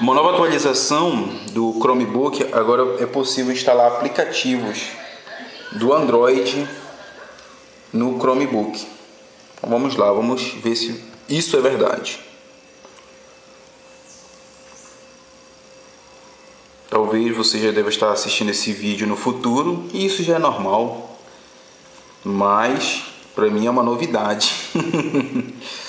Uma nova atualização do Chromebook agora é possível instalar aplicativos do Android no Chromebook. Então vamos lá, vamos ver se isso é verdade. Talvez você já deva estar assistindo esse vídeo no futuro e isso já é normal, mas para mim é uma novidade.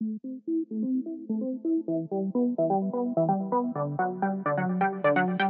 Thank you.